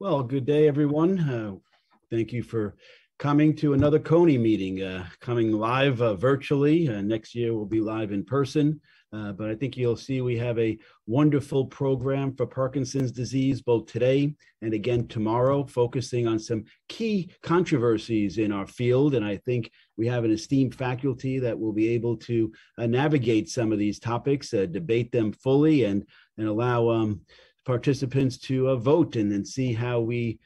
Well, good day, everyone. Uh, thank you for coming to another CONy meeting, uh, coming live uh, virtually. Uh, next year we'll be live in person. Uh, but I think you'll see we have a wonderful program for Parkinson's disease, both today and again tomorrow, focusing on some key controversies in our field. And I think we have an esteemed faculty that will be able to uh, navigate some of these topics, debate them fully, and, and allow um, participants to uh, vote and then see how we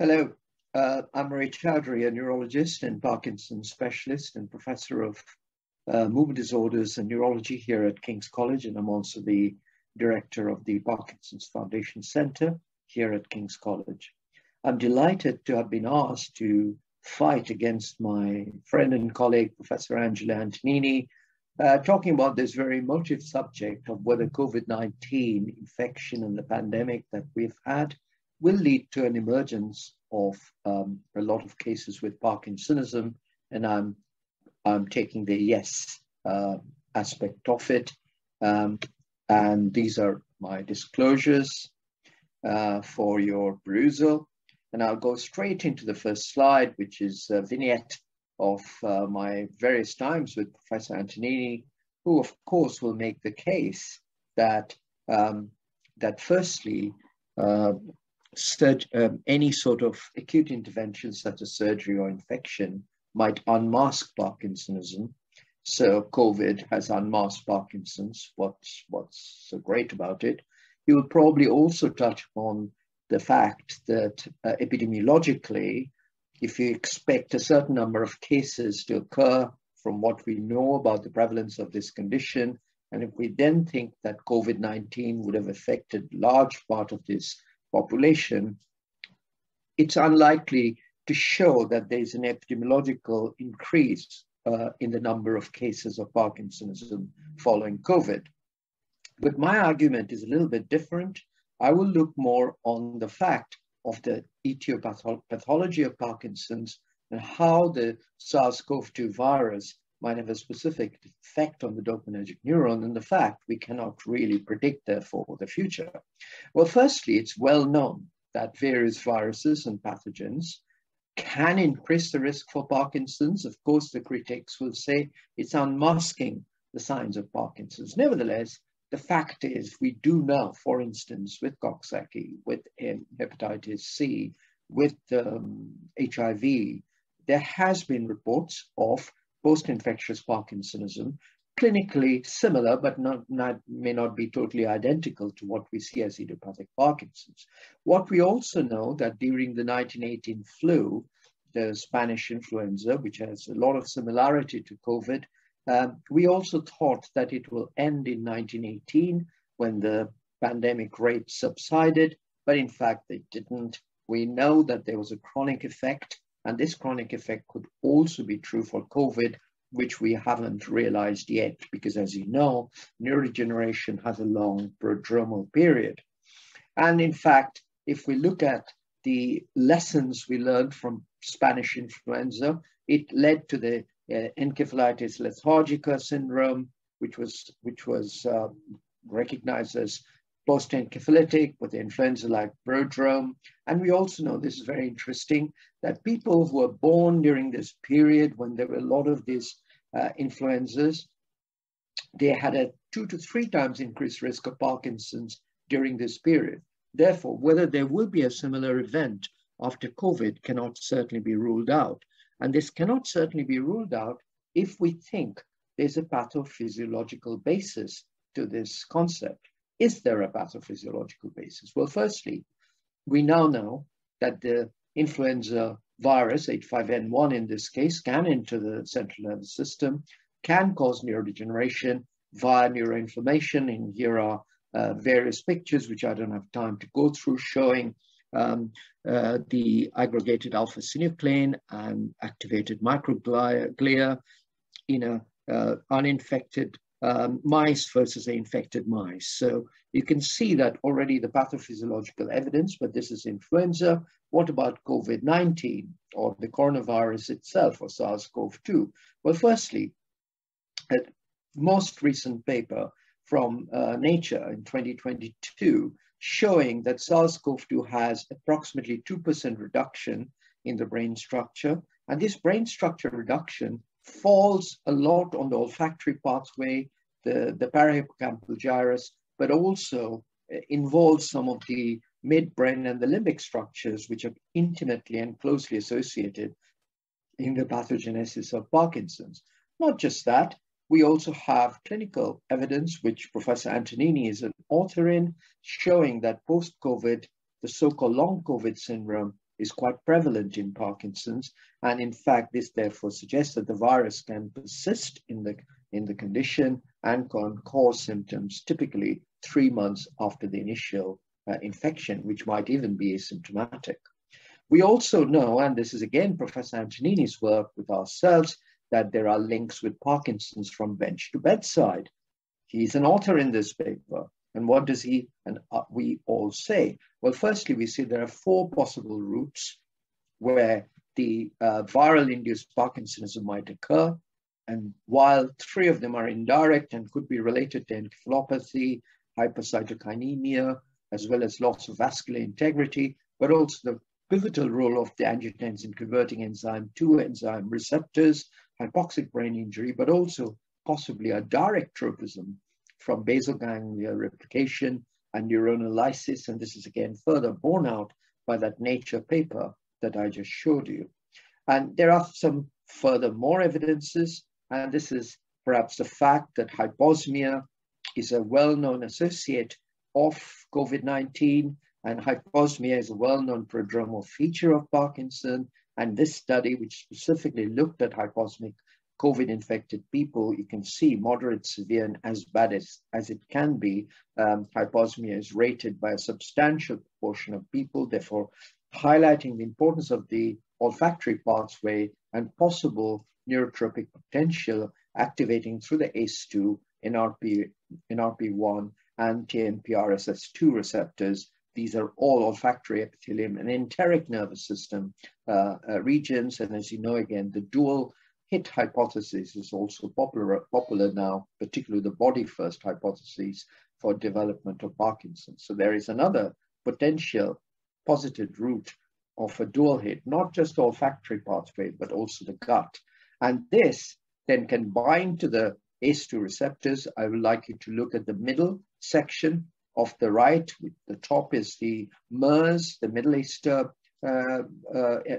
Hello, uh, I'm Ray Chaudhuri, a neurologist and Parkinson's specialist and professor of uh, movement disorders and neurology here at King's College. And I'm also the director of the Parkinson's Foundation Center here at King's College. I'm delighted to have been asked to fight against my friend and colleague, Professor Angelo Antonini, uh, talking about this very emotive subject of whether COVID-19 infection and the pandemic that we've had will lead to an emergence of um, a lot of cases with Parkinsonism, and I'm I'm taking the yes uh, aspect of it. Um, and these are my disclosures uh, for your perusal. And I'll go straight into the first slide, which is a vignette of uh, my various times with Professor Antonini, who of course will make the case that, um, that firstly, uh, um, any sort of acute intervention such as surgery or infection might unmask Parkinsonism. So COVID has unmasked Parkinson's. What's, what's so great about it? He will probably also touch upon the fact that uh, epidemiologically, if you expect a certain number of cases to occur from what we know about the prevalence of this condition And if we then think that COVID-19 would have affected large part of this population, it's unlikely to show that there's an epidemiological increase uh, in the number of cases of Parkinsonism following COVID. But my argument is a little bit different. I will look more on the fact of the etiopathology of Parkinson's and how the SARS-CoV-2 virus might have a specific effect on the dopaminergic neuron and the fact we cannot really predict therefore the future. Well, firstly, it's well known that various viruses and pathogens can increase the risk for Parkinson's. Of course, the critics will say it's unmasking the signs of Parkinson's. Nevertheless, the fact is we do know, for instance, with Coxsackie, with hepatitis C, with um, HIV, there has been reports of post-infectious Parkinsonism, clinically similar, but not, not, may not be totally identical to what we see as idiopathic Parkinson's. What we also know that during the 1918 flu, the Spanish influenza, which has a lot of similarity to COVID, um, we also thought that it will end in 1918 when the pandemic rate subsided, but in fact it didn't. We know that there was a chronic effect, and this chronic effect could also be true for COVID, which we haven't realized yet, because as you know, neurodegeneration has a long prodromal period. And in fact, if we look at the lessons we learned from Spanish influenza, it led to the uh, encephalitis lethargica syndrome, which was, which was uh, recognized as post-encephalitic with influenza-like prodrome. And we also know, this is very interesting, that people who were born during this period when there were a lot of these uh, influenzas, they had a two to three times increased risk of Parkinson's during this period. Therefore, whether there will be a similar event after COVID cannot certainly be ruled out. And this cannot certainly be ruled out if we think there's a pathophysiological basis to this concept. Is there a pathophysiological basis? Well, firstly, we now know that the influenza virus, H5N1 in this case, can enter the central nervous system, can cause neurodegeneration via neuroinflammation. And here are uh, various pictures, which I don't have time to go through, showing um, uh, the aggregated alpha-synuclein and activated microglia in a uh, uninfected um, mice versus the infected mice. So you can see that already the pathophysiological evidence, but this is influenza. What about COVID-19 or the coronavirus itself or SARS-CoV-2? Well, firstly, a most recent paper from uh, Nature in 2022 showing that SARS-CoV-2 has approximately 2% reduction in the brain structure. And this brain structure reduction falls a lot on the olfactory pathway, the, the parahippocampal gyrus, but also uh, involves some of the midbrain and the limbic structures, which are intimately and closely associated in the pathogenesis of Parkinson's. Not just that, we also have clinical evidence, which Professor Antonini is an author in, showing that post-COVID, the so-called long COVID syndrome is quite prevalent in Parkinson's. And in fact, this therefore suggests that the virus can persist in the, in the condition and can cause symptoms typically three months after the initial uh, infection, which might even be asymptomatic. We also know, and this is again Professor Antonini's work with ourselves, that there are links with Parkinson's from bench to bedside. He's an author in this paper. And what does he and uh, we all say? Well, firstly, we see there are four possible routes where the uh, viral induced Parkinsonism might occur. And while three of them are indirect and could be related to encephalopathy, hypercytokinemia, as well as loss of vascular integrity, but also the pivotal role of the angiotensin converting enzyme 2 enzyme receptors hypoxic brain injury, but also possibly a direct tropism from basal ganglia replication and neuronal lysis. And this is again further borne out by that nature paper that I just showed you. And there are some further more evidences, and this is perhaps the fact that hyposmia is a well-known associate of COVID-19, and hyposmia is a well-known prodromal feature of Parkinson, and this study, which specifically looked at hyposmic COVID infected people, you can see moderate, severe, and as bad as, as it can be, um, hyposmia is rated by a substantial proportion of people, therefore highlighting the importance of the olfactory pathway and possible neurotropic potential activating through the ACE2, NRP, NRP1, and TMPRSS2 receptors. These are all olfactory epithelium and enteric nervous system uh, uh, regions. And as you know, again, the dual hit hypothesis is also popular, popular now, particularly the body first hypothesis for development of Parkinson's. So there is another potential positive route of a dual hit, not just the olfactory pathway, but also the gut. And this then can bind to the ACE2 receptors. I would like you to look at the middle section of the right. The top is the MERS, the Middle East uh, uh,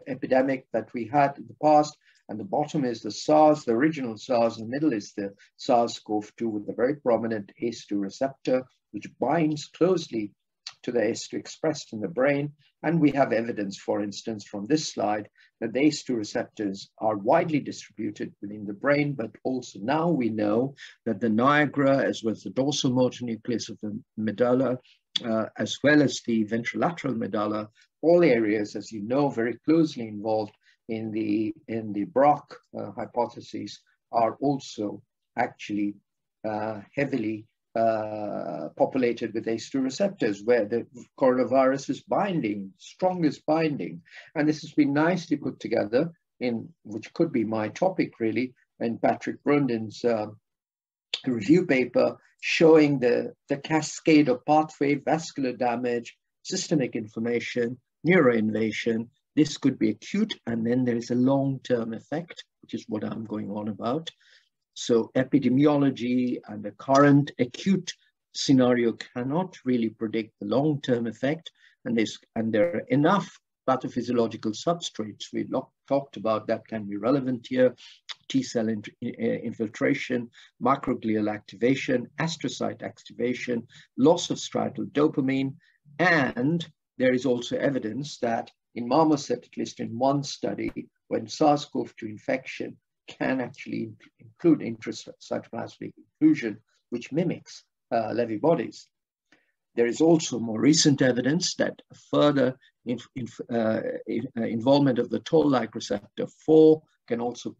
epidemic that we had in the past. And the bottom is the SARS, the original SARS. In the middle is the SARS-CoV-2 with a very prominent ACE2 receptor, which binds closely to the ACE2 expressed in the brain. And we have evidence, for instance, from this slide, that the ACE2 receptors are widely distributed within the brain, but also now we know that the nigra, as well as the dorsal motor nucleus of the medulla, uh, as well as the ventrolateral medulla, all areas, as you know, very closely involved in the, in the Braak uh, hypothesis are also actually uh, heavily uh, populated with ACE2 receptors where the coronavirus is binding, strongest binding. And this has been nicely put together in, which could be my topic really, in Patrik Brundin's uh, review paper showing the, the cascade of pathway, vascular damage, systemic inflammation, neuroinvasion, this could be acute, and then there is a long-term effect, which is what I'm going on about. So epidemiology and the current acute scenario cannot really predict the long-term effect, and, and there are enough pathophysiological substrates we talked about that can be relevant here. T-cell in, infiltration, macroglial activation, astrocyte activation, loss of striatal dopamine, and there is also evidence that in marmoset, at least in one study, when SARS-CoV-2 infection can actually include intracytoplasmic inclusion, which mimics uh, Lewy bodies. There is also more recent evidence that further inf inf uh, in, uh, involvement of the toll-like receptor 4 can also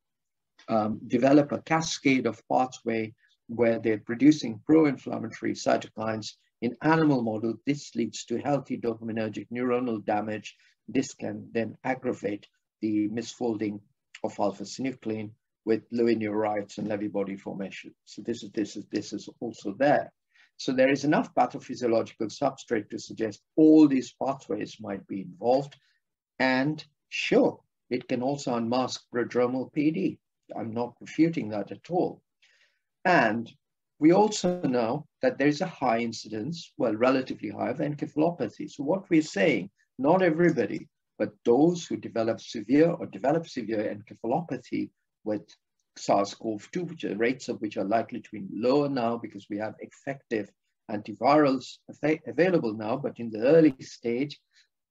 um, develop a cascade of pathway where they're producing pro-inflammatory cytokines in animal model. This leads to healthy dopaminergic neuronal damage this can then aggravate the misfolding of alpha-synuclein with Lewy neurites and Lewy body formation. So this is, this is, this is also there. So there is enough pathophysiological substrate to suggest all these pathways might be involved. And sure, it can also unmask prodromal PD. I'm not refuting that at all. And we also know that there's a high incidence, well, relatively high of encephalopathy. So what we're saying not everybody, but those who develop severe or develop severe encephalopathy with SARS-CoV-2, which are rates of which are likely to be lower now because we have effective antivirals available now, but in the early stage,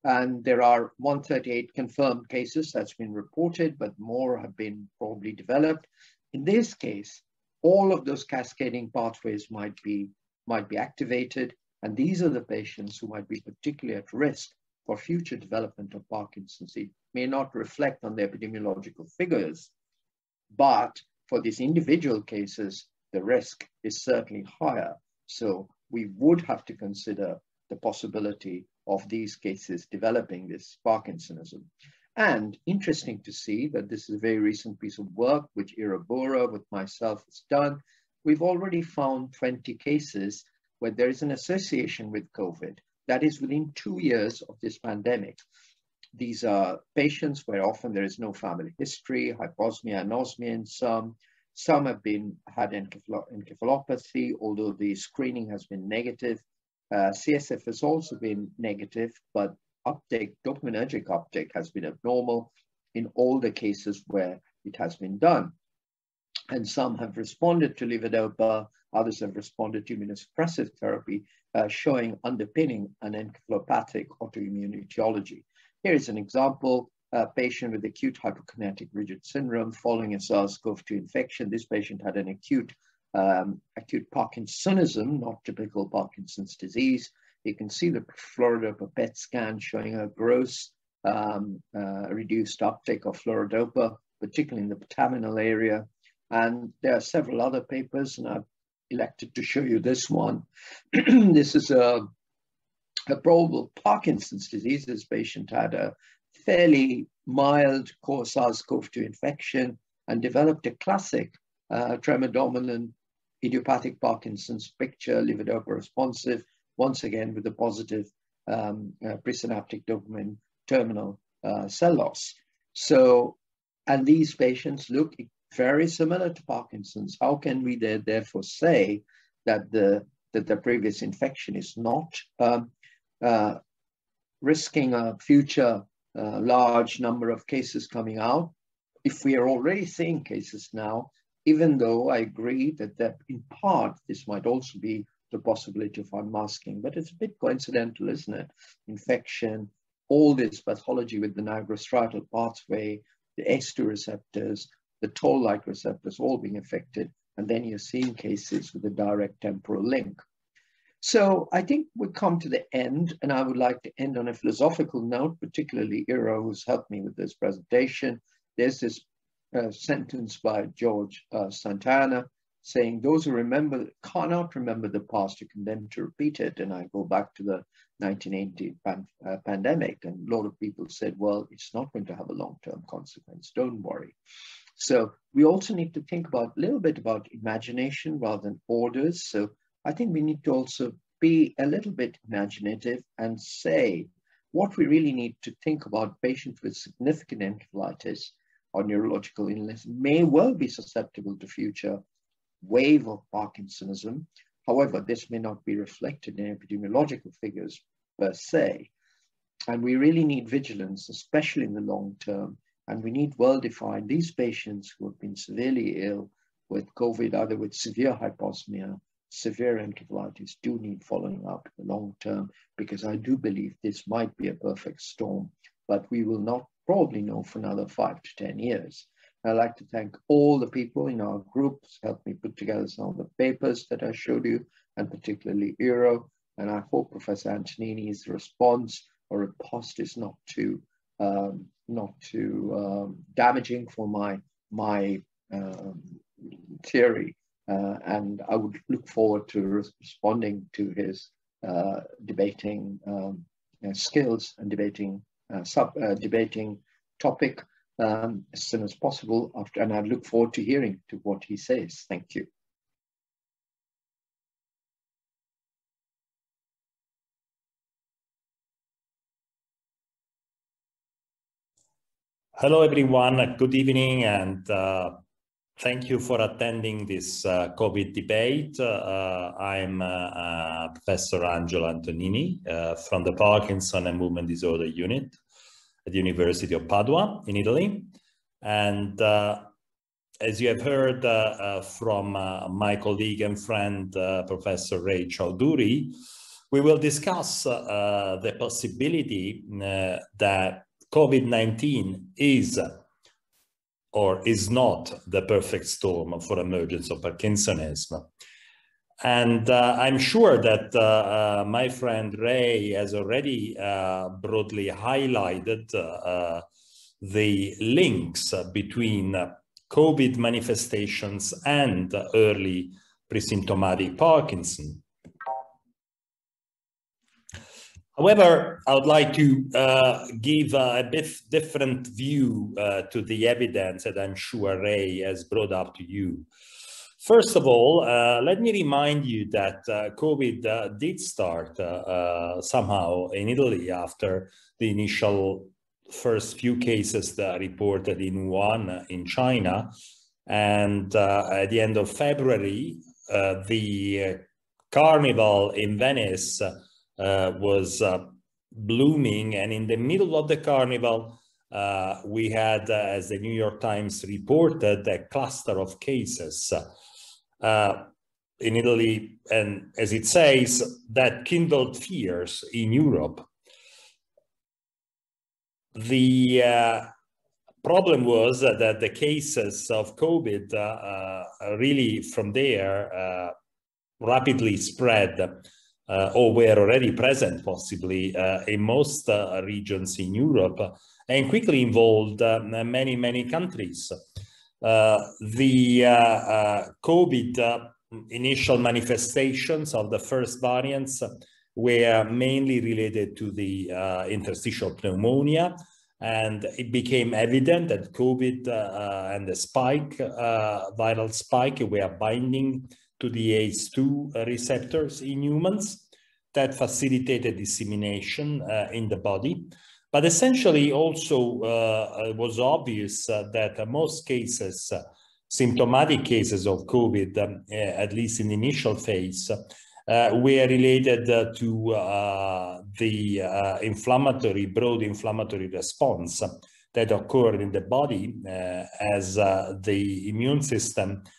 and there are 138 confirmed cases that's been reported, but more have been probably developed. In this case, all of those cascading pathways might be, might be activated, and these are the patients who might be particularly at risk for future development of Parkinson's. It may not reflect on the epidemiological figures, but for these individual cases, the risk is certainly higher. So we would have to consider the possibility of these cases developing this Parkinsonism. And interesting to see that this is a very recent piece of work which Iro Boura with myself has done. We've already found 20 cases where there is an association with COVID that is within two years of this pandemic. These are patients where often there is no family history, hyposmia, anosmia in some. Some have been had encephalopathy, although the screening has been negative. Uh, CSF has also been negative, but uptake, dopaminergic uptake has been abnormal in all the cases where it has been done. And some have responded to levodopa, others have responded to immunosuppressive therapy, uh, showing underpinning an encephalopathic autoimmune etiology. Here is an example. a patient with acute hypokinetic rigid syndrome following a SARS-CoV-2 infection. This patient had an acute um, acute Parkinsonism, not typical Parkinson's disease. You can see the fluorodopa PET scan showing a gross um, uh, reduced uptake of fluorodopa, particularly in the putaminal area. And there are several other papers, and I've elected to show you this one. this is a, a probable Parkinson's disease. This patient had a fairly mild core SARS-CoV-2 infection and developed a classic uh, tremor dominant idiopathic Parkinson's picture, levodopa responsive, once again with a positive um, uh, presynaptic dopamine terminal uh, cell loss. So, and these patients look very similar to Parkinson's. How can we there, therefore say that the that the previous infection is not um, uh, risking a future uh, large number of cases coming out? If we are already seeing cases now, even though I agree that, that in part this might also be the possibility of unmasking, but it's a bit coincidental, isn't it? Infection, all this pathology with the nigrostriatal pathway, the ACE2 receptors, the toll-like receptors all being affected, and then you're seeing cases with a direct temporal link. So I think we come to the end, and I would like to end on a philosophical note, particularly Iro, who's helped me with this presentation. There's this uh, sentence by George uh, Santayana saying, those who remember cannot remember the past are condemned to repeat it. And I go back to the 1980 pan uh, pandemic, and a lot of people said, well, it's not going to have a long-term consequence, don't worry. So we also need to think about a little bit about imagination rather than orders. So I think we need to also be a little bit imaginative and say what we really need to think about patients with significant encephalitis or neurological illness may well be susceptible to future wave of Parkinsonism. However, this may not be reflected in epidemiological figures per se. And we really need vigilance, especially in the long term, and we need well-defined, these patients who have been severely ill with COVID, either with severe hyposmia, severe encephalitis, do need following up long term, because I do believe this might be a perfect storm, but we will not probably know for another five to 10 years. I'd like to thank all the people in our groups helped me put together some of the papers that I showed you, and particularly Iro. And I hope Professor Antonini's response or riposte is not too um, not too um, damaging for my my um, theory. Uh, and I would look forward to responding to his uh, debating um, uh, skills and debating sub debating topic um, as soon as possible. After, and I look forward to hearing to what he says. Thank you. Hello, everyone. Good evening, and uh, thank you for attending this uh, COVID debate. Uh, I'm uh, uh, Professor Angelo Antonini uh, from the Parkinson and Movement Disorder Unit at the University of Padua in Italy. And as you have heard from my colleague and friend, Professor Ray Chaudhuri, we will discuss the possibility that COVID-19 is or is not the perfect storm for emergence of Parkinsonism. And uh, I'm sure that uh, uh, my friend Ray has already uh, broadly highlighted uh, the links between COVID manifestations and early presymptomatic Parkinson. However, I would like to uh, give a bit different view uh, to the evidence that I'm sure Ray has brought up to you. First of all, uh, let me remind you that uh, COVID uh, did start uh, somehow in Italy after the initial first few cases that reported in Wuhan in China. And at the end of February, the carnival in Venice was uh, blooming. And in the middle of the carnival, uh, we had, as the New York Times reported, a cluster of cases in Italy, and as it says, that kindled fears in Europe. the uh, problem was that the cases of COVID uh, uh, really from there uh, rapidly spread uh, Uh, or were already present possibly uh, in most uh, regions in Europe and quickly involved uh, many, many countries. the COVID initial manifestations of the first variants were mainly related to the interstitial pneumonia, and it became evident that COVID uh, and the spike, uh, viral spike, were binding to the ACE2 receptors in humans that facilitated dissemination uh, in the body. But essentially also uh, it was obvious uh, that most cases, uh, symptomatic cases of COVID, um, at least in the initial phase, uh, were related uh, to uh, the inflammatory, broad inflammatory response that occurred in the body as the immune system uh,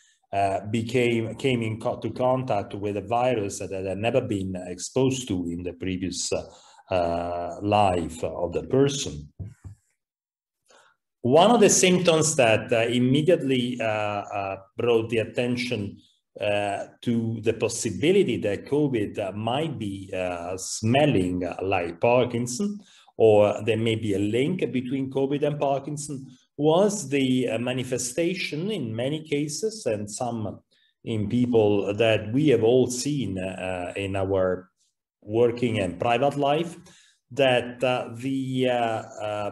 became came into contact with a virus that had never been exposed to in the previous uh, life of the person. One of the symptoms that uh, immediately brought the attention uh, to the possibility that COVID uh, might be uh, smelling like Parkinson, or there may be a link between COVID and Parkinson, was the uh, manifestation in many cases and some in people that we have all seen uh, uh in our working and private life, that uh, the uh,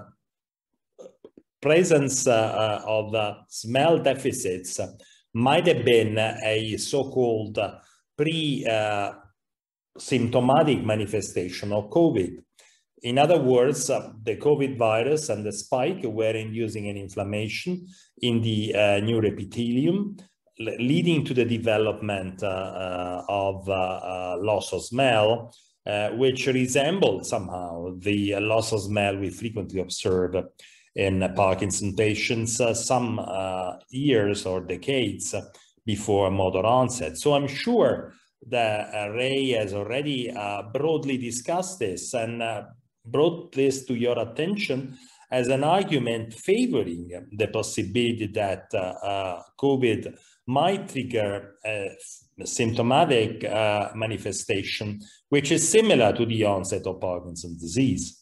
presence of smell deficits might have been a so-called pre-symptomatic manifestation of COVID. In other words, uh, the COVID virus and the spike were inducing an inflammation in the uh, neuroepithelium, leading to the development uh, uh of uh, uh, loss of smell, which resembled somehow the loss of smell we frequently observe in Parkinson patients some years or decades before motor onset. So I'm sure that Ray has already broadly discussed this and brought this to your attention as an argument favoring the possibility that uh, COVID might trigger a symptomatic uh, manifestation, which is similar to the onset of Parkinson's disease.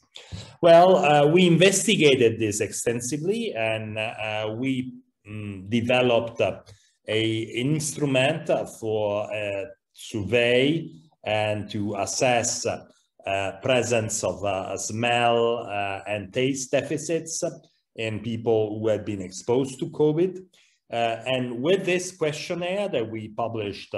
Well, uh, we investigated this extensively and uh, we um, developed uh, a instrument for uh, survey and to assess uh, presence of uh, smell and taste deficits in people who had been exposed to COVID. and with this questionnaire that we published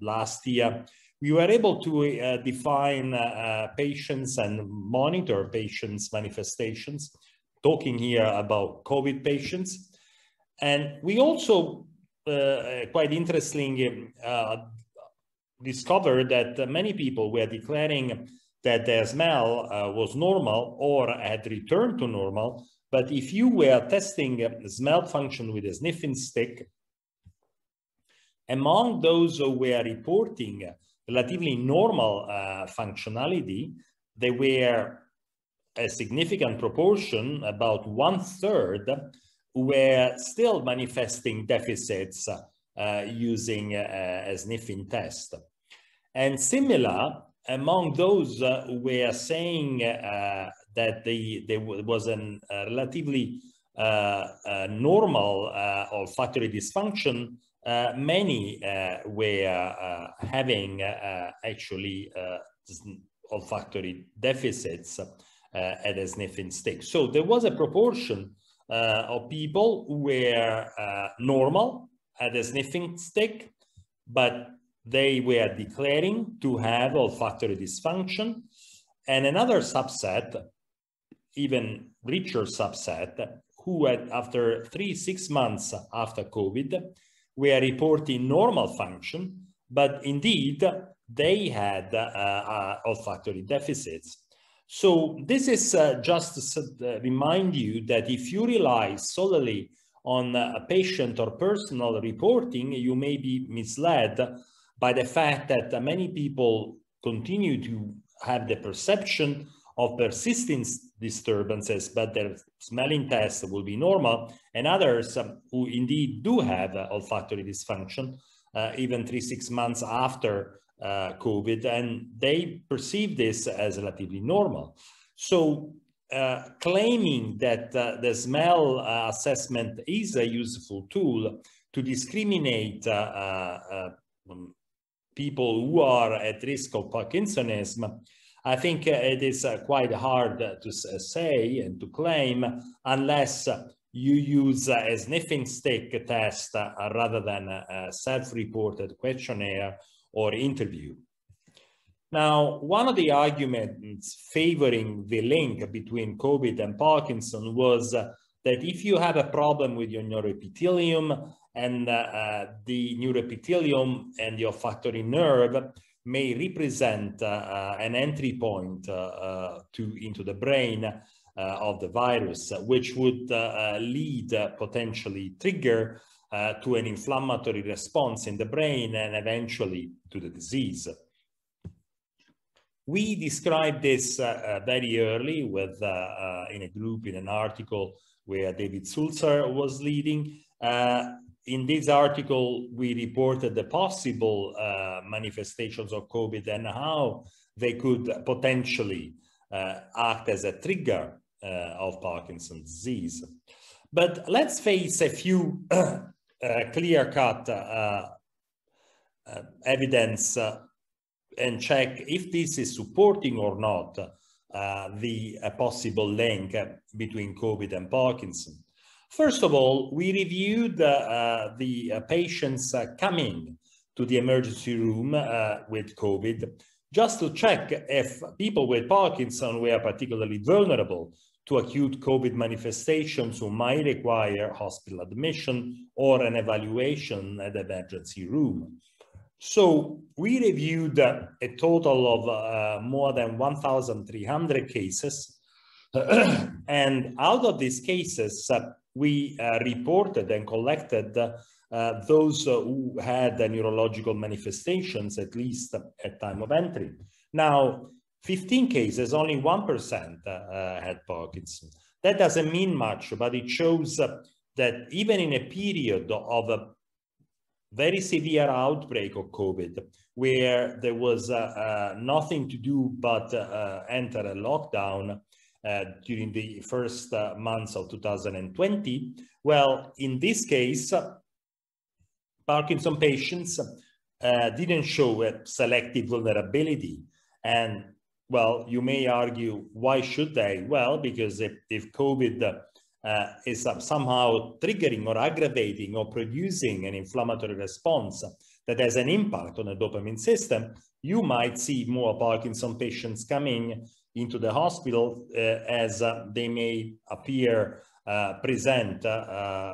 last year, we were able to uh, define uh, uh, patients and monitor patients' manifestations, talking here about COVID patients. And we also, uh, quite interestingly, uh, discovered that many people were declaring that their smell uh, was normal or had returned to normal. But if you were testing smell function with a sniffing stick, among those who were reporting relatively normal uh, functionality, there were a significant proportion, about one third, were still manifesting deficits uh, using uh, a sniffing test. And similar, among those uh, who were saying uh, that they, there was a relatively uh, normal olfactory dysfunction, uh, many uh, were uh, having actually olfactory deficits at a sniffing stick. So there was a proportion of people who were normal at a sniffing stick, but they were declaring to have olfactory dysfunction. And another subset, even richer subset, who had after three, six months after COVID, were reporting normal function, but indeed they had uh, uh, olfactory deficits. So this is uh, just to remind you that if you rely solely on a patient or personal reporting, you may be misled by the fact that many people continue to have the perception of persistent disturbances, but their smelling test will be normal, and others um, who indeed do have uh, olfactory dysfunction, uh, even three, six months after uh, COVID, and they perceive this as relatively normal. So uh, claiming that uh, the smell uh, assessment is a useful tool to discriminate um, people who are at risk of Parkinsonism I think uh, it is uh, quite hard to uh, say and to claim unless you use a sniffing stick test rather than a self-reported questionnaire or interview. Now, one of the arguments favoring the link between COVID and Parkinson was that if you have a problem with your neuroepithelium and uh, the neuroepithelium and the olfactory nerve, may represent uh, uh, an entry point to into the brain of the virus, which would lead potentially trigger to an inflammatory response in the brain and eventually to the disease. We described this uh, very early with, uh, uh, in a group in an article where David Sulzer was leading in this article, we reported the possible uh, manifestations of COVID and how they could potentially uh, act as a trigger uh, of Parkinson's disease. But let's face a few uh, clear-cut uh, uh, evidence and check if this is supporting or not the possible link between COVID and Parkinson. First of all, we reviewed uh, the uh, patients uh, coming to the emergency room uh, with COVID just to check if people with Parkinson were particularly vulnerable to acute COVID manifestations who might require hospital admission or an evaluation at the emergency room. So we reviewed a total of uh, more than 1,300 cases. and out of these cases, uh, we uh, reported and collected uh, those uh, who had neurological manifestations, at least at time of entry. Now, 15 cases, only 1% had Parkinson. That doesn't mean much, but it shows that even in a period of a very severe outbreak of COVID, where there was uh, uh, nothing to do but uh, enter a lockdown, during the first uh, months of 2020? Well, in this case, Parkinson patients uh, didn't show a selective vulnerability. And well, you may argue, why should they? Well, because if, if COVID uh, is somehow triggering or aggravating or producing an inflammatory response that has an impact on the dopamine system, you might see more Parkinson patients coming into the hospital uh, as uh, they may appear uh, present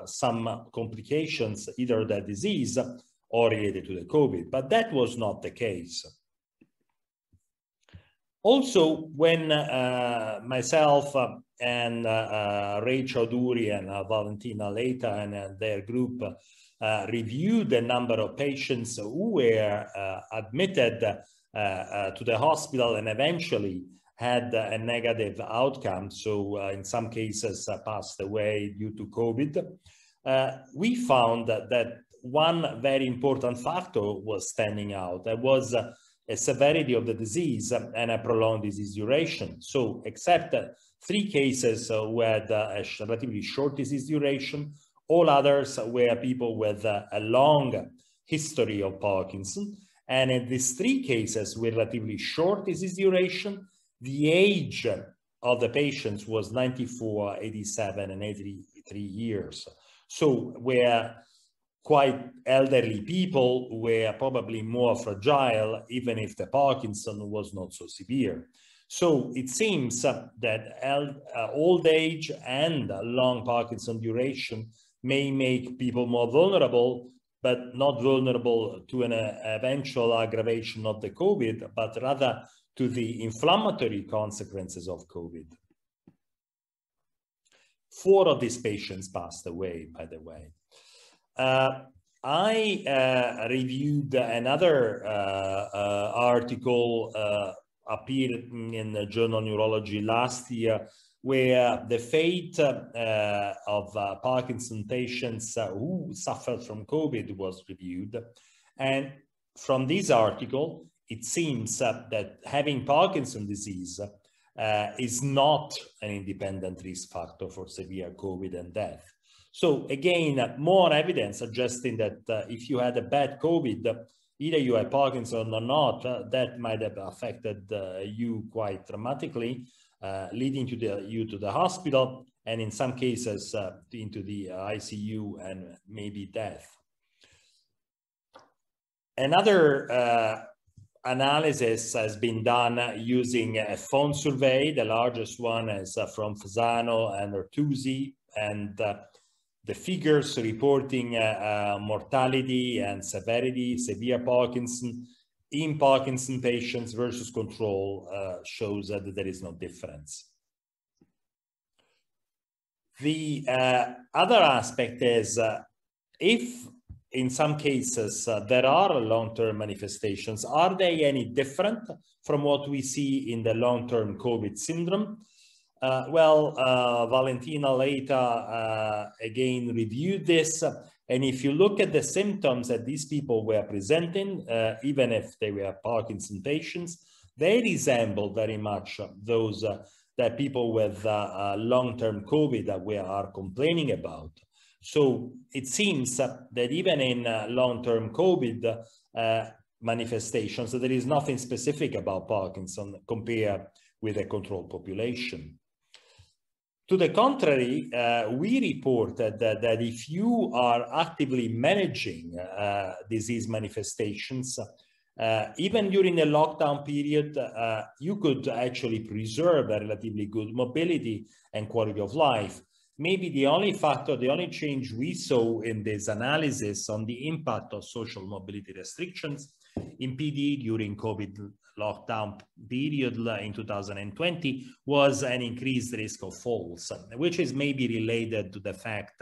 some complications, either the disease or related to the COVID, but that was not the case. Also, when uh, myself uh, and uh, Ray Chaudhuri and Valentina Leta and their group reviewed the number of patients who were admitted to the hospital and eventually had a negative outcome, so uh, in some cases uh, passed away due to COVID, uh, we found that, that, one very important factor was standing out. That was a severity of the disease and a prolonged disease duration. So except three cases had a relatively short disease duration, all others were people with a long history of Parkinson. And in these three cases with relatively short disease duration, the age of the patients was 94, 87, and 83 years. So where quite elderly people were probably more fragile, even if the Parkinson was not so severe. So it seems that uh, old age and long Parkinson duration may make people more vulnerable, but not vulnerable to an uh, eventual aggravation of the COVID, but rather to the inflammatory consequences of COVID. Four of these patients passed away, by the way. Uh, I uh, reviewed another uh, uh article uh, appeared in the journal Neurology last year, where the fate uh, of Parkinson patients who suffered from COVID was reviewed. And from this article, it seems that having Parkinson disease uh, is not an independent risk factor for severe COVID and death. So again, more evidence suggesting that uh, if you had a bad COVID, either you had Parkinson or not, uh, that might have affected uh, you quite dramatically, uh, leading to the, you to the hospital, and in some cases uh, into the ICU and maybe death. Another analysis has been done using a phone survey. The largest one is uh, from Fasano and Artusi, and uh, the figures reporting uh, mortality and severity, severe Parkinson in Parkinson patients versus control shows that there is no difference. The other aspect is if in some cases, uh, there are long-term manifestations. Are they any different from what we see in the long-term COVID syndrome? Uh, well, uh, Valentina Leta uh, again reviewed this. And if you look at the symptoms that these people were presenting, uh, even if they were Parkinson patients, they resemble very much those uh, that people with long-term COVID that we are complaining about. So it seems that even in uh, long-term COVID uh, manifestations, there is nothing specific about Parkinson compared with a control population. To the contrary, uh, we reported that, that, if you are actively managing uh, disease manifestations, uh, even during the lockdown period, uh, you could actually preserve a relatively good mobility and quality of life maybe the only factor, the only change we saw in this analysis on the impact of social mobility restrictions in PD during COVID lockdown period in 2020 was an increased risk of falls, which is maybe related to the fact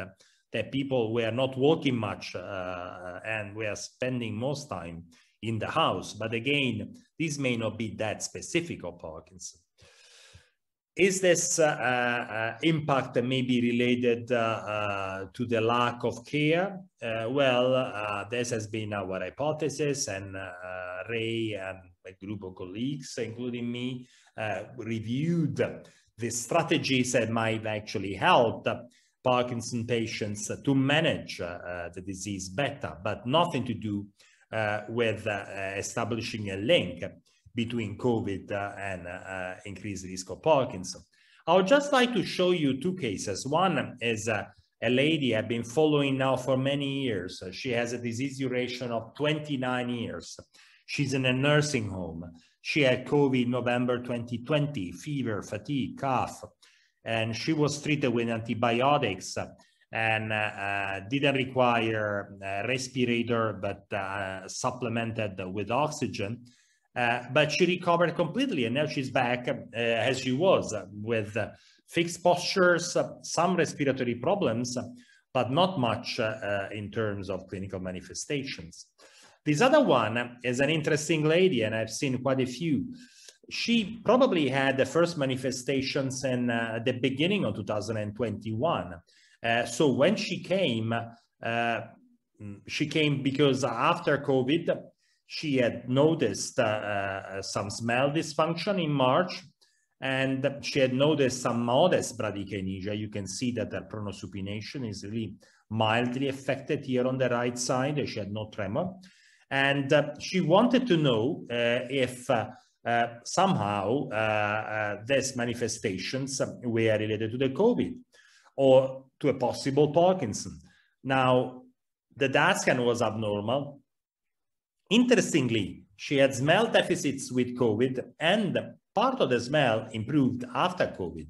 that people were not walking much uh, and were spending most time in the house. But again, this may not be that specific of Parkinson. Is this uh, uh, impact maybe related uh, to the lack of care? well, this has been our hypothesis and Ray and a group of colleagues, including me, reviewed the strategies that might actually help Parkinson patients to manage uh, the disease better, but nothing to do uh, with uh, establishing a link between COVID uh, and uh, increased risk of Parkinson. I would just like to show you two cases. One is uh, a lady I've been following now for many years. She has a disease duration of 29 years. She's in a nursing home. She had COVID November 2020, fever, fatigue, cough, and she was treated with antibiotics and uh, uh, didn't require a respirator, but uh, supplemented with oxygen. Uh, but she recovered completely and now she's back uh, as she was uh, with uh, fixed postures, uh, some respiratory problems, but not much in terms of clinical manifestations. This other one is an interesting lady and I've seen quite a few. She probably had the first manifestations in the beginning of 2021. so when she came, she came because after COVID, she had noticed uh, uh, some smell dysfunction in March, and she had noticed some modest bradykinesia. You can see that her pronosupination is really mildly affected here on the right side. She had no tremor. And uh, she wanted to know uh, if uh, uh, somehow these manifestations were related to the COVID or to a possible Parkinson. Now, the DAT scan was abnormal. Interestingly, she had smell deficits with COVID and part of the smell improved after COVID.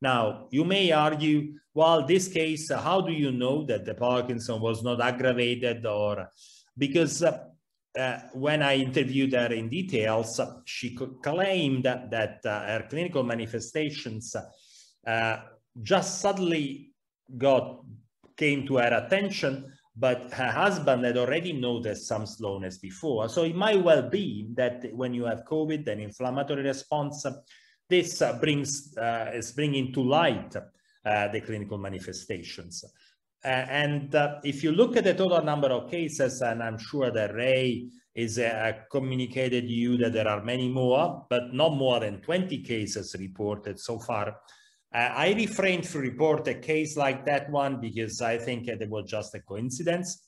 Now, you may argue, well, this case, how do you know that the Parkinson was not aggravated or because uh, uh, when I interviewed her in details, she claimed that, that uh, her clinical manifestations uh, just suddenly got came to her attention but her husband had already noticed some slowness before. So it might well be that when you have COVID, an inflammatory response, this uh, brings uh, is bringing to light uh, the clinical manifestations. And uh, if you look at the total number of cases, and I'm sure that Ray is uh, communicated you that there are many more, but not more than 20 cases reported so far I refrained to report a case like that one because I think it was just a coincidence.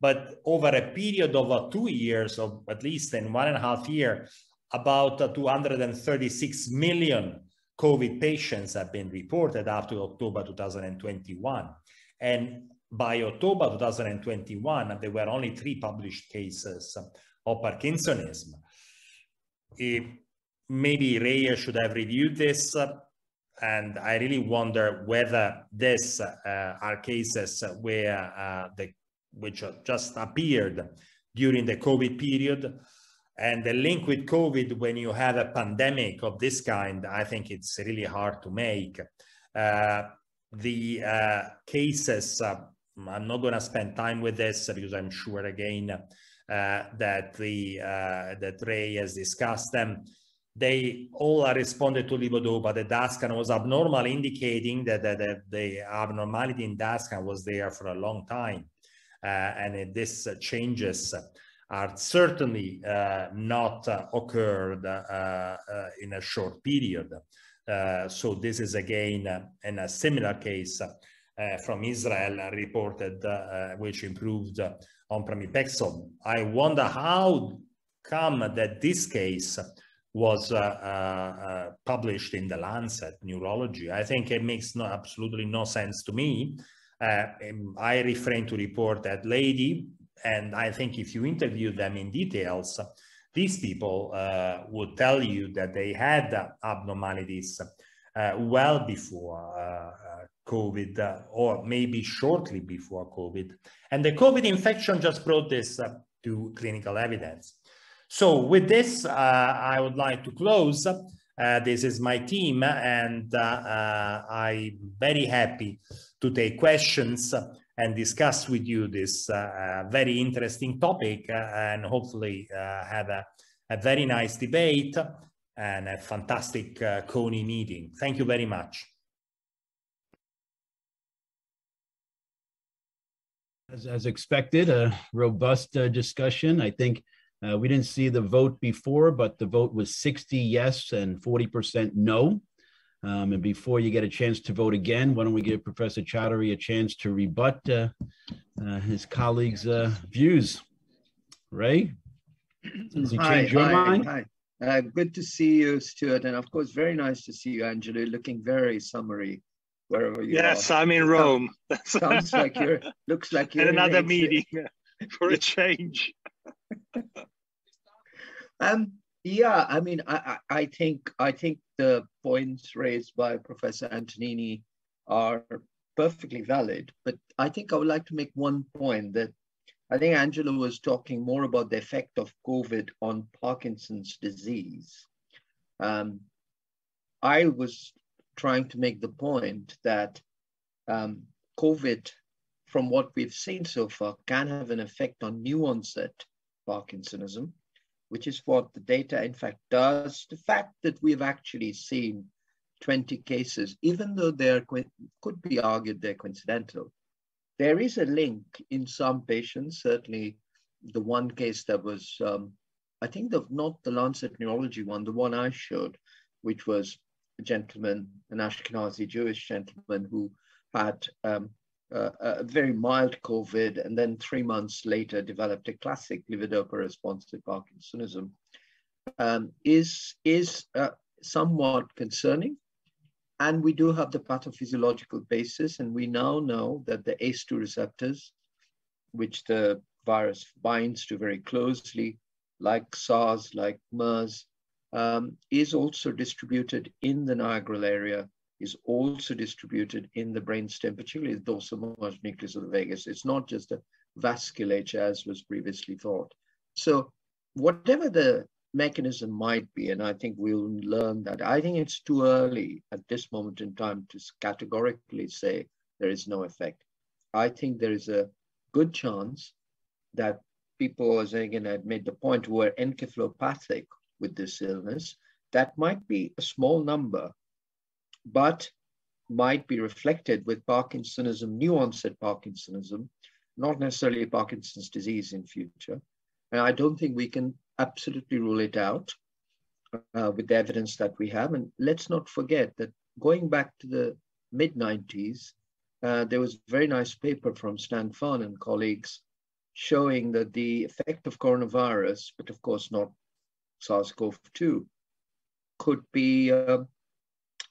But over a period of uh, two years, or at least in one and a half year, about uh, 236 million COVID patients have been reported to October 2021. And by October 2021, there were only three published cases of Parkinsonism. It, maybe Ray should have reviewed this uh, and I really wonder whether this uh, are cases where uh, the which just appeared during the COVID period. And the link with COVID, when you have a pandemic of this kind, I think it's really hard to make. Uh, the uh, cases, uh, I'm not going to spend time with this because I'm sure again uh, that the that Ray has discussed them they all responded to levodopa. The DAT scan was abnormal, indicating that, that, that the abnormality in DAT scan was there for a long time. Uh, and these uh, changes are certainly uh, not uh, occurred uh, uh, in a short period. so this is again in a similar case from Israel reported, which improved on pramipexole. I wonder how come that this case was uh, uh, uh, published in the Lancet Neurology. I think it makes no, absolutely no sense to me. Um, I refrain to report that lady, and I think if you interview them in details, these people uh, would tell you that they had abnormalities uh, well before uh, COVID or maybe shortly before COVID. And the COVID infection just brought this to clinical evidence. So with this, uh, I would like to close. Uh, this is my team, and uh, I'm very happy to take questions and discuss with you this very interesting topic and hopefully have a, a, very nice debate and a fantastic uh, CONy meeting. Thank you very much. As, as expected, a robust uh, discussion. I think uh, we didn't see the vote before, but the vote was 60 yes and 40% no. Um, and before you get a chance to vote again, why don't we give Professor Chaudhuri a chance to rebut uh, uh, his colleagues' uh, views? Ray, has he changed your hi, mind? Hi. Uh, good to see you, Stuart, and of course, very nice to see you, Angelo, looking very summery wherever you yes, are. Yes, I'm in Rome. Sounds like you're. Looks like you're in another meeting for a change. um, yeah, I mean, I, I, think I think the points raised by Professor Antonini are perfectly valid, but I think I would like to make one point that I think Angelo was talking more about the effect of COVID on Parkinson's disease. Um, I was trying to make the point that um, COVID, from what we've seen so far, can have an effect on new onset Parkinsonism, which is what the data in fact does. The fact that we've actually seen 20 cases, even though they're could be argued they're coincidental, there is a link in some patients, certainly the one case that was, um, I think the, not the Lancet Neurology one, the one I showed, which was a gentleman, an Ashkenazi Jewish gentleman who had um, uh, a very mild COVID, and then three months later developed a classic levodopa response to Parkinsonism, um, is, is uh, somewhat concerning. And we do have the pathophysiological basis, and we now know that the ACE2 receptors, which the virus binds to very closely, like SARS, like MERS, um, is also distributed in the nigral area is also distributed in the brainstem, particularly the dorsal nucleus of the vagus. It's not just a vasculature as was previously thought. So whatever the mechanism might be, and I think we'll learn that, I think it's too early at this moment in time to categorically say there is no effect. I think there is a good chance that people, as again had made the point, who are encephalopathic with this illness, that might be a small number, but might be reflected with Parkinsonism, new onset Parkinsonism, not necessarily Parkinson's disease in future. And I don't think we can absolutely rule it out uh, with the evidence that we have. And let's not forget that going back to the mid 90s, uh, there was a very nice paper from Stan Fahn and colleagues showing that the effect of coronavirus, but of course not SARS-CoV-2, could be uh,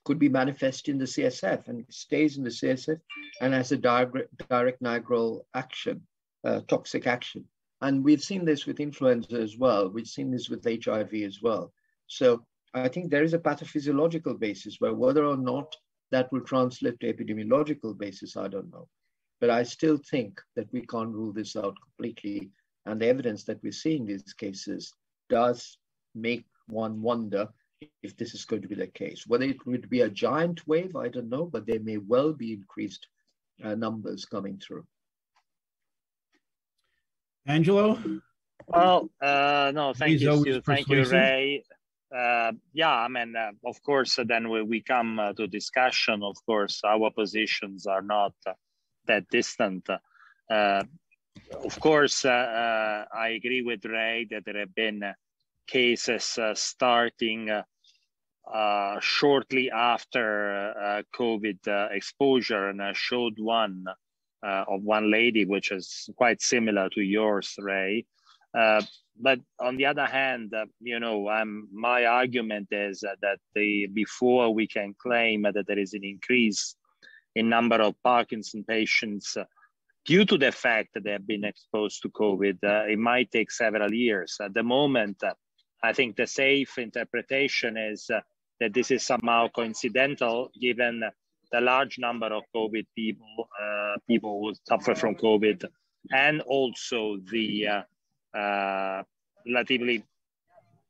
could be manifest in the CSF and stays in the CSF and has a direct, direct nigral action, uh, toxic action. And we've seen this with influenza as well. We've seen this with HIV as well. So I think there is a pathophysiological basis where whether or not that will translate to epidemiological basis, I don't know. But I still think that we can't rule this out completely. And the evidence that we're seeing these cases does make one wonder if this is going to be the case. Whether it would be a giant wave, I don't know, but there may well be increased uh, numbers coming through. Angelo? Well, uh, no, thank you, Thank you, Ray. Uh, yeah, I mean, uh, of course, then we, we come uh, to discussion. Of course, our positions are not uh, that distant. Uh, of course, uh, I agree with Ray that there have been cases starting shortly after COVID exposure, and I showed one of one lady, which is quite similar to yours, Ray. Uh, but on the other hand, uh, you know, I'm, my argument is uh, that the, before we can claim that there is an increase in number of Parkinson patients uh, due to the fact that they have been exposed to COVID, uh, it might take several years. At the moment, uh, I think the safe interpretation is that this is somehow coincidental given the large number of COVID people, people who suffer from COVID, and also the uh, relatively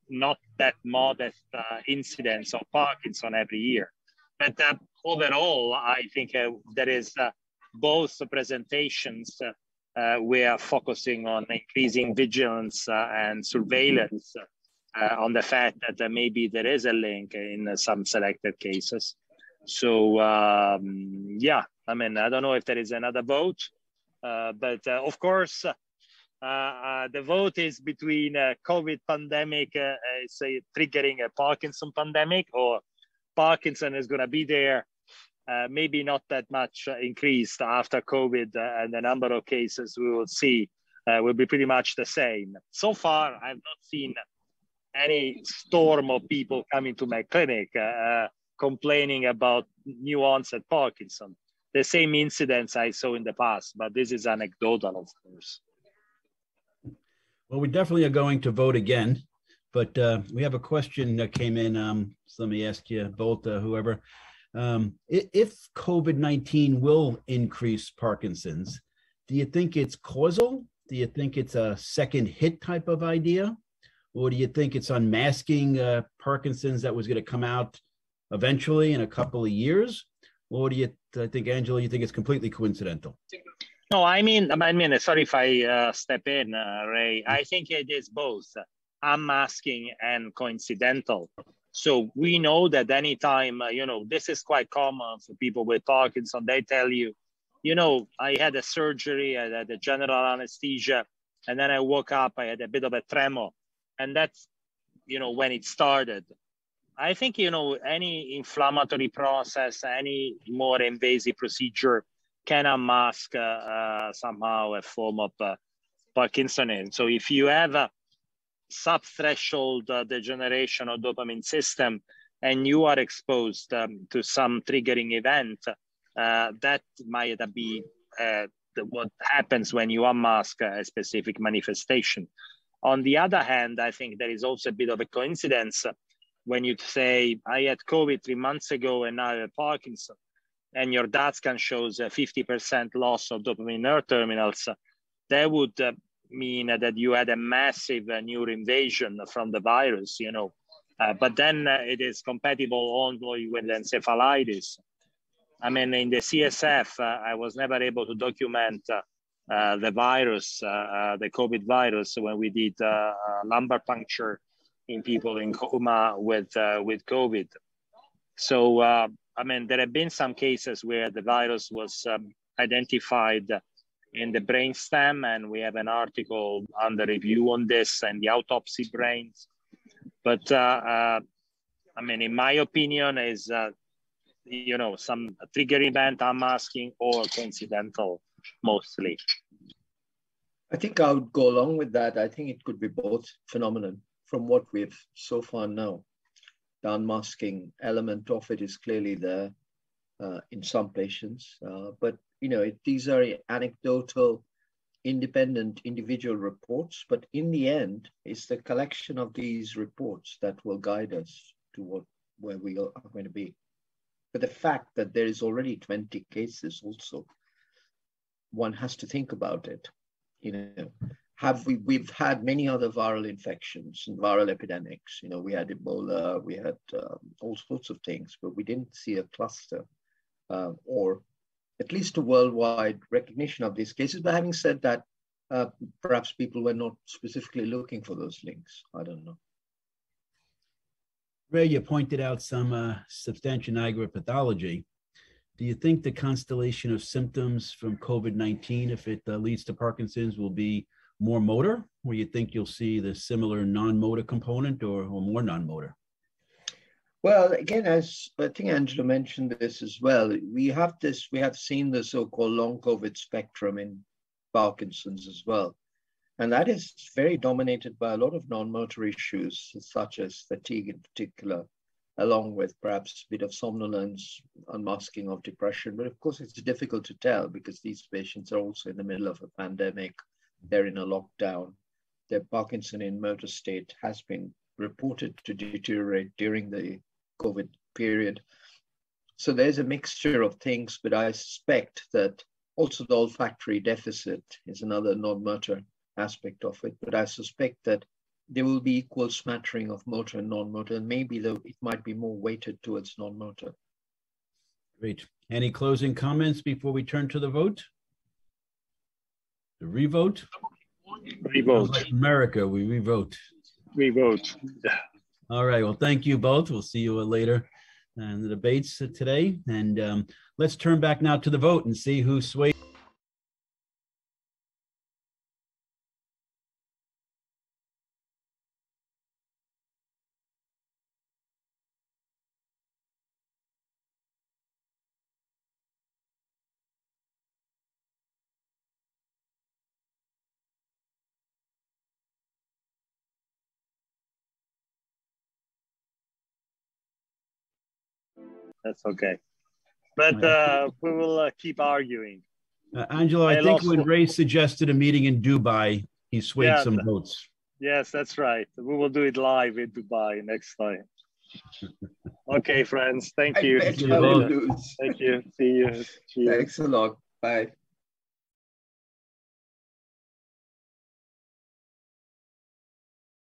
not that modest uh, incidence of Parkinson every year. But uh, overall, I think uh, there is uh, both presentations uh, we are focusing on increasing vigilance and surveillance Uh, on the fact that maybe there is a link in some selected cases. So um, yeah, I mean, I don't know if there is another vote, uh, but uh, of course, uh, uh, the vote is between COVID pandemic, uh, say triggering a Parkinson pandemic, or Parkinson is going to be there, maybe not that much increased after COVID, and the number of cases we will see will be pretty much the same. So far, I've not seen any storm of people coming to my clinic uh, complaining about new onset Parkinson. The same incidents I saw in the past, but this is anecdotal, of course. Well, we definitely are going to vote again, but uh, we have a question that came in. Um, so let me ask you both, uh, whoever. Um, if COVID 19 will increase Parkinson's, do you think it's causal? Do you think it's a second hit type of idea? Or do you think it's unmasking uh, Parkinson's that was going to come out eventually in a couple of years? Or do you, I think, Angelo, you think it's completely coincidental? No, I mean, I mean, sorry if I uh, step in, uh, Ray. I think it is both unmasking and coincidental. So we know that anytime, uh, you know, this is quite common for people with Parkinson. They tell you, you know, I had a surgery, I had a general anesthesia, and then I woke up, I had a bit of a tremor. And that's, you know, when it started. I think, you know, any inflammatory process, any more invasive procedure can unmask uh, uh, somehow a form of uh, Parkinsonism. So if you have a sub-threshold degeneration of dopamine system and you are exposed um, to some triggering event, that might be what happens when you unmask a specific manifestation. On the other hand, I think there is also a bit of a coincidence when you say, I had COVID three months ago and now I have Parkinson and your DAT scan shows a 50% loss of dopamine nerve terminals, that would uh, mean that you had a massive uh, invasion from the virus, you know. Uh, but then uh, it is compatible only with encephalitis. I mean, in the CSF, uh, I was never able to document uh, the virus, uh, uh, the COVID virus, when we did lumbar puncture in people in coma with with COVID. So I mean, there have been some cases where the virus was um, identified in the brainstem, and we have an article under review on this and the autopsy brains. But uh, uh, I mean, in my opinion, is uh, you know some trigger event unmasking or coincidental mostly. I think I would go along with that. I think it could be both phenomenon from what we've so far know. The unmasking element of it is clearly there uh, in some patients, uh, but you know, it, these are anecdotal, independent individual reports, but in the end, it's the collection of these reports that will guide us to what where we are going to be. But the fact that there is already 20 cases also, one has to think about it. You know, have we, we've had many other viral infections and viral epidemics. You know, we had Ebola, we had um, all sorts of things, but we didn't see a cluster uh, or at least a worldwide recognition of these cases. But having said that, uh, perhaps people were not specifically looking for those links. I don't know. Ray, you pointed out some uh, substantia nigra pathology. Do you think the constellation of symptoms from COVID 19, if it uh, leads to Parkinson's, will be more motor, or you think you'll see the similar non motor component or, or more non motor? Well, again, as I think Angelo mentioned this as well, we have this, we have seen the so-called long COVID spectrum in Parkinson's as well. And that is very dominated by a lot of non-motor issues, such as fatigue in particular, along with perhaps a bit of somnolence, unmasking of depression. But of course, it's difficult to tell because these patients are also in the middle of a pandemic. They're in a lockdown. Their Parkinson in motor state has been reported to deteriorate during the COVID period. So there's a mixture of things, but I suspect that also the olfactory deficit is another non-motor aspect of it. But I suspect that there will be equal smattering of motor and non-motor, and maybe though it might be more weighted towards non-motor. Great. Any closing comments before we turn to the vote? The revote? Revote. Like America, we revote. Revote. All right. Well, thank you both. We'll see you later in the debates today. And um, let's turn back now to the vote and see who swayed. That's okay. But uh, we will uh, keep arguing. Uh, Angelo, I, I think when Ray suggested a meeting in Dubai, he swayed yeah, some votes. Yes, that's right. We will do it live in Dubai next time. okay, friends. Thank you. Thank you. Thank you. See you. Cheers. Thanks a lot. Bye.